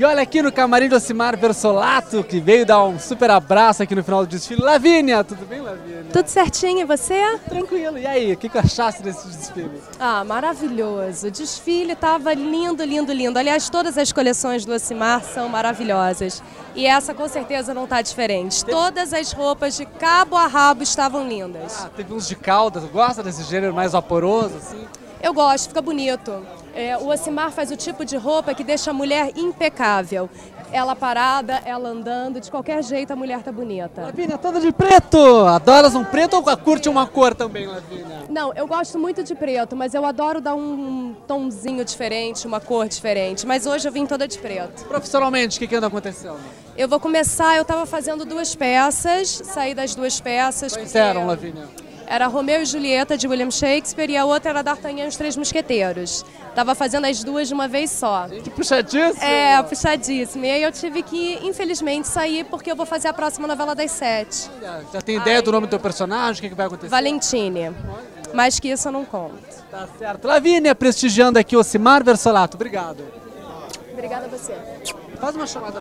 E olha aqui no camarim do Ocimar Versolato, que veio dar um super abraço aqui no final do desfile. Lavínia, tudo bem, Lavínia? Tudo certinho, e você? Tranquilo. E aí, o que, que achaste desse desfile? Ah, maravilhoso. O desfile estava lindo, lindo, lindo. Aliás, todas as coleções do Ocimar são maravilhosas. E essa com certeza não está diferente. Todas as roupas de cabo a rabo estavam lindas. Ah, teve uns de caldas. Gosta desse gênero mais vaporoso, assim? Eu gosto, fica bonito. É, o Ocimar faz o tipo de roupa que deixa a mulher impecável. Ela parada, ela andando, de qualquer jeito a mulher tá bonita. Lavínia, toda de preto! Adoras um preto ou curte uma cor também, Lavínia? Não, eu gosto muito de preto, mas eu adoro dar um tomzinho diferente, uma cor diferente. Mas hoje eu vim toda de preto. Profissionalmente, o que, que anda acontecendo? Eu vou começar, eu estava fazendo duas peças, saí das duas peças. Quais eram, Lavínia? Era Romeu e Julieta de William Shakespeare e a outra era D'Artagnan e os Três Mosqueteiros. Tava fazendo as duas de uma vez só. Que puxadíssimo! É, puxadíssimo. E aí eu tive que, infelizmente, sair porque eu vou fazer a próxima novela das sete. Já tem ideia Ai. do nome do teu personagem? O que, que vai acontecer? Valentine. Mais que isso eu não conto. Tá certo. Lavínia prestigiando aqui o Cimar Versolato. Obrigado. Obrigada a você. Faz uma chamada.